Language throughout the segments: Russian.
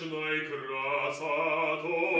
ночной красотой.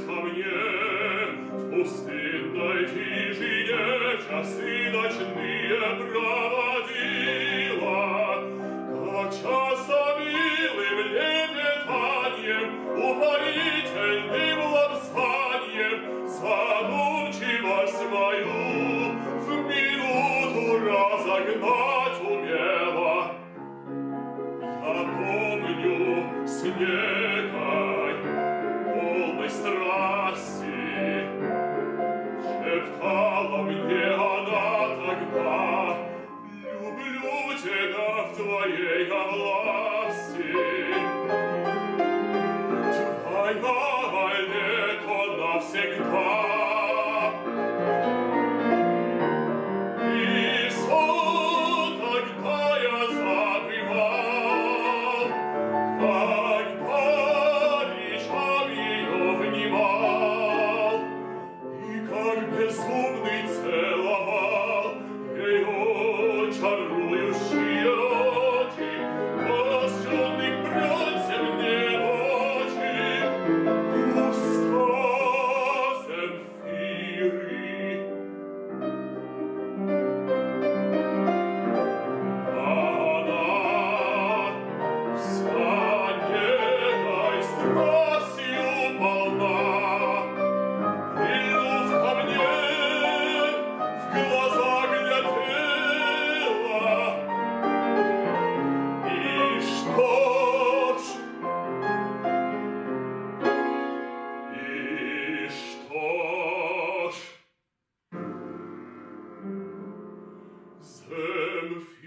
придешь в пустынной тишине часы ночные проводила, как часто милым лепетанием, упоительным лапсанием задумчивость мою в минуту разогнать умела. Я помню с смутный целовать. Sem